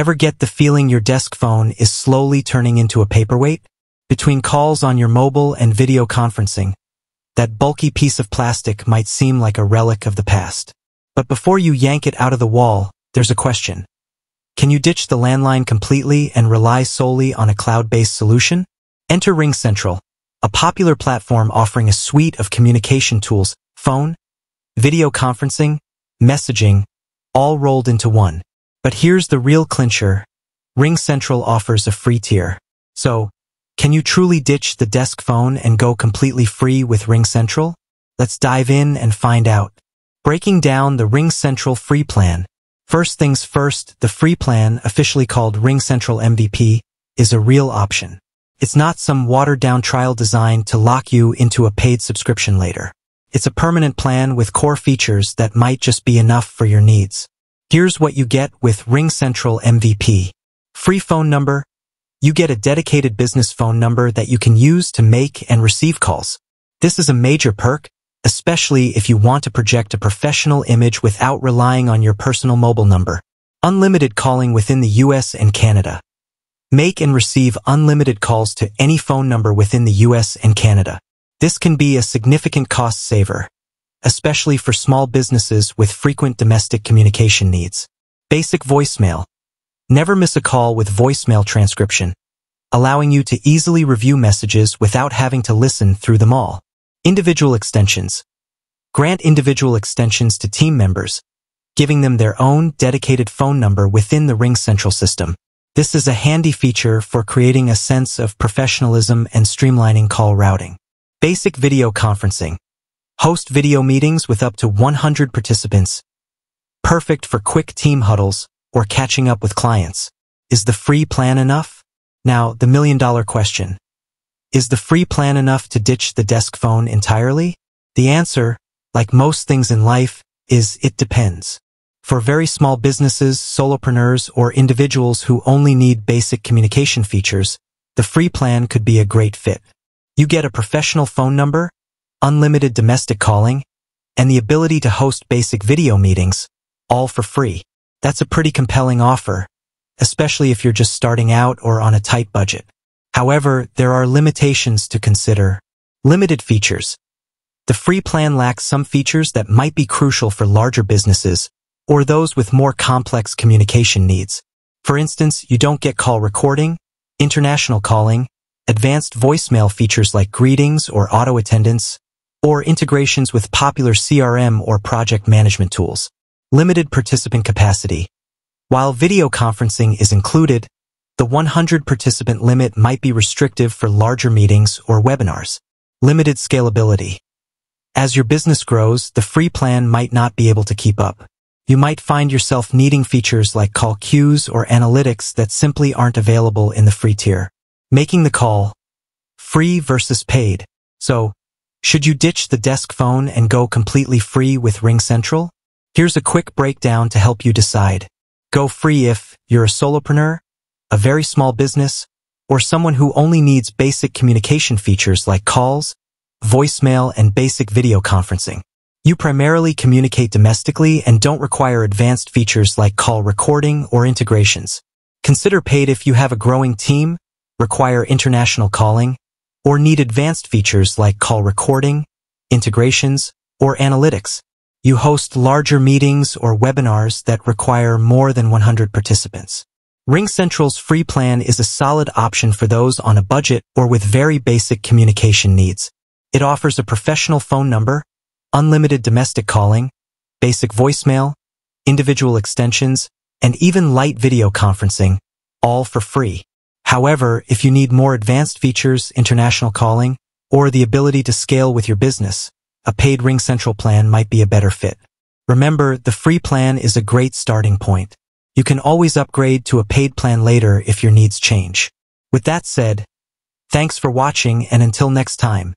Ever get the feeling your desk phone is slowly turning into a paperweight? Between calls on your mobile and video conferencing, that bulky piece of plastic might seem like a relic of the past. But before you yank it out of the wall, there's a question. Can you ditch the landline completely and rely solely on a cloud-based solution? Enter RingCentral, a popular platform offering a suite of communication tools, phone, video conferencing, messaging, all rolled into one. But here's the real clincher. RingCentral offers a free tier. So, can you truly ditch the desk phone and go completely free with RingCentral? Let's dive in and find out. Breaking down the RingCentral free plan. First things first, the free plan, officially called RingCentral MVP, is a real option. It's not some watered-down trial designed to lock you into a paid subscription later. It's a permanent plan with core features that might just be enough for your needs. Here's what you get with RingCentral MVP. Free phone number. You get a dedicated business phone number that you can use to make and receive calls. This is a major perk, especially if you want to project a professional image without relying on your personal mobile number. Unlimited calling within the US and Canada. Make and receive unlimited calls to any phone number within the US and Canada. This can be a significant cost saver, especially for small businesses with frequent domestic communication needs. Basic voicemail. Never miss a call with voicemail transcription, allowing you to easily review messages without having to listen through them all. Individual extensions. Grant individual extensions to team members, giving them their own dedicated phone number within the RingCentral system. This is a handy feature for creating a sense of professionalism and streamlining call routing. Basic video conferencing. Host video meetings with up to 100 participants. Perfect for quick team huddles or catching up with clients. Is the free plan enough? Now, the million dollar question. Is the free plan enough to ditch the desk phone entirely? The answer, like most things in life, is it depends. For very small businesses, solopreneurs, or individuals who only need basic communication features, the free plan could be a great fit. You get a professional phone number, unlimited domestic calling, and the ability to host basic video meetings, all for free. That's a pretty compelling offer, especially if you're just starting out or on a tight budget. However, there are limitations to consider. Limited features. The free plan lacks some features that might be crucial for larger businesses, or those with more complex communication needs. For instance, you don't get call recording, international calling, advanced voicemail features like greetings or auto attendants, or integrations with popular CRM or project management tools. Limited participant capacity. While video conferencing is included, the 100 participant limit might be restrictive for larger meetings or webinars. Limited scalability. As your business grows, the free plan might not be able to keep up you might find yourself needing features like call queues or analytics that simply aren't available in the free tier. Making the call. Free versus paid. So, should you ditch the desk phone and go completely free with RingCentral? Here's a quick breakdown to help you decide. Go free if you're a solopreneur, a very small business, or someone who only needs basic communication features like calls, voicemail, and basic video conferencing. You primarily communicate domestically and don't require advanced features like call recording or integrations. Consider paid if you have a growing team, require international calling, or need advanced features like call recording, integrations, or analytics. You host larger meetings or webinars that require more than 100 participants. RingCentral's free plan is a solid option for those on a budget or with very basic communication needs. It offers a professional phone number, unlimited domestic calling, basic voicemail, individual extensions, and even light video conferencing, all for free. However, if you need more advanced features, international calling, or the ability to scale with your business, a paid RingCentral plan might be a better fit. Remember, the free plan is a great starting point. You can always upgrade to a paid plan later if your needs change. With that said, thanks for watching and until next time.